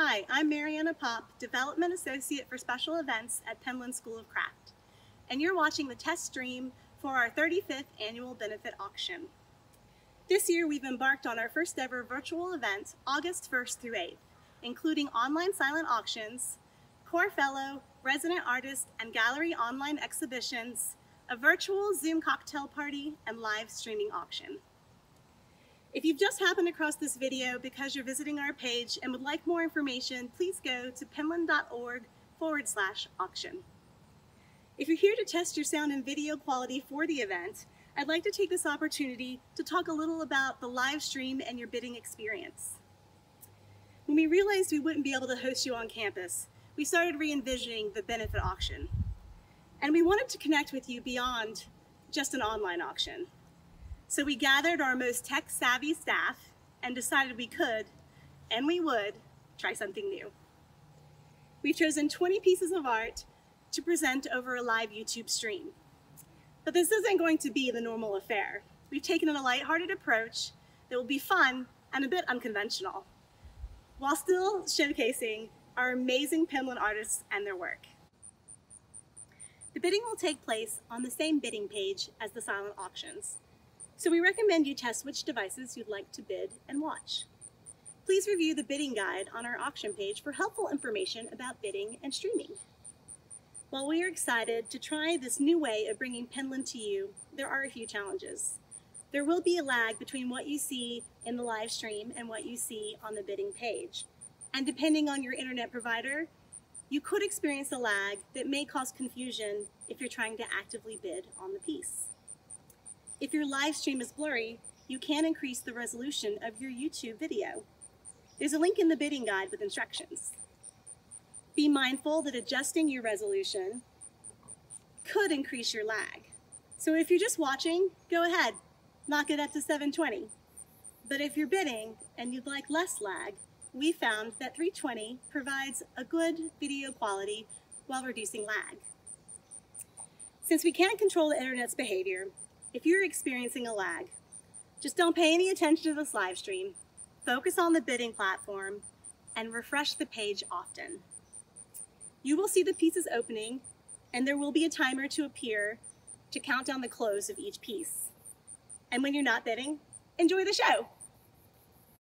Hi, I'm Mariana Pop, Development Associate for Special Events at Penland School of Craft, and you're watching the test stream for our 35th annual benefit auction. This year we've embarked on our first ever virtual event, August 1st through 8th, including online silent auctions, core fellow, resident artist, and gallery online exhibitions, a virtual Zoom cocktail party, and live streaming auction. If you've just happened across this video because you're visiting our page and would like more information, please go to penland.org forward slash auction. If you're here to test your sound and video quality for the event, I'd like to take this opportunity to talk a little about the live stream and your bidding experience. When we realized we wouldn't be able to host you on campus, we started re-envisioning the benefit auction. And we wanted to connect with you beyond just an online auction. So we gathered our most tech savvy staff and decided we could, and we would, try something new. We've chosen 20 pieces of art to present over a live YouTube stream. But this isn't going to be the normal affair. We've taken a lighthearted approach that will be fun and a bit unconventional, while still showcasing our amazing Penland artists and their work. The bidding will take place on the same bidding page as the silent auctions, so we recommend you test which devices you'd like to bid and watch. Please review the bidding guide on our auction page for helpful information about bidding and streaming. While we are excited to try this new way of bringing Penland to you, there are a few challenges. There will be a lag between what you see in the live stream and what you see on the bidding page. And depending on your internet provider, you could experience a lag that may cause confusion if you're trying to actively bid on the piece. If your live stream is blurry, you can increase the resolution of your YouTube video. There's a link in the bidding guide with instructions. Be mindful that adjusting your resolution could increase your lag. So if you're just watching, go ahead, knock it up to 720. But if you're bidding and you'd like less lag, we found that 320 provides a good video quality while reducing lag. Since we can't control the internet's behavior, if you're experiencing a lag, just don't pay any attention to this live stream, focus on the bidding platform, and refresh the page often. You will see the pieces opening, and there will be a timer to appear to count down the close of each piece. And when you're not bidding, enjoy the show!